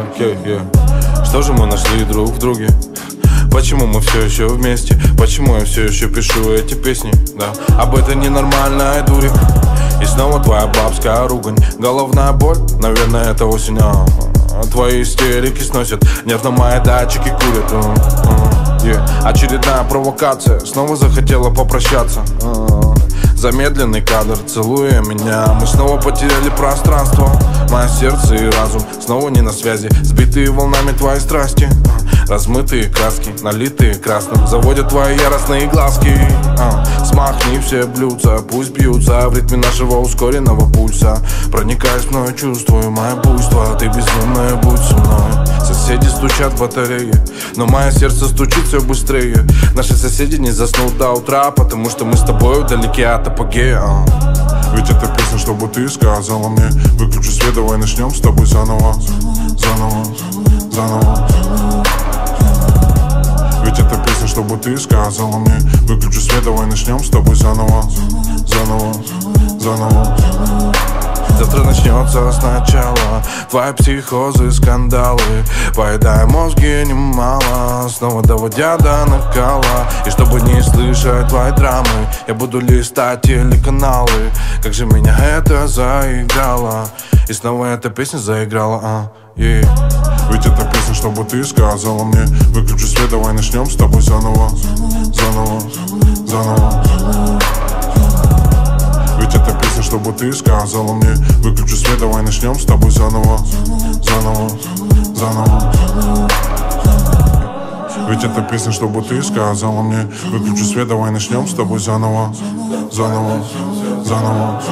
окей, okay, yeah. Что же мы нашли друг в друге? Почему мы все еще вместе? Почему я все еще пишу эти песни? Да, об этой ненормальной дуре. И снова твоя бабская ругань. Головная боль, наверное, это осень. А, Твои истерики сносят. Нервно мои датчики курят. А, а, yeah. Очередная провокация. Снова захотела попрощаться. А, Замедленный кадр, целуя меня. Мы снова потеряли пространство Мое сердце и разум снова не на связи. Сбитые волнами твои страсти. Размытые краски, налитые красным. Заводят твои яростные глазки. А, Смахни все блюдца, пусть бьются. В ритме нашего ускоренного пульса Проникаясь мною, чувствую мое буйство. Ты безумная, будь со мной. Соседи стучат в батареи Но мое сердце стучит все быстрее. Наши соседи не заснут до утра Потому что мы с тобой вдалеке от апогея. а. Ведь это песня, чтобы ты сказала мне. Выключи свет, давай начнем с тобой заново. Заново, заново. Ведь это песня, чтобы ты сказала мне. Выключи свет, давай начнем с тобой заново. Заново, заново Завтра начнется сначала. Твои психозы, скандалы. Поедая мозги немало. Снова доводя до накала. И чтобы не слышать твои драмы Я буду листать телеканалы. Как же меня это заиграло? И снова эта песня заиграла, а, yeah. Ведь это песня, чтобы ты сказала мне. Выключи свет, давай начнем с тобой заново. Заново, заново чтобы ты сказала мне. Выключи свет, давай начнем с тобой заново. Заново, заново. Ведь это песня, чтобы ты сказала мне. Выключи свет, давай начнем с тобой заново. Заново, заново.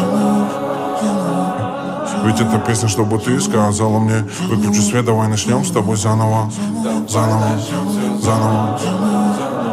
Ведь это песня, чтобы ты сказала мне. Выключи свет, давай начнем с тобой заново. Заново, заново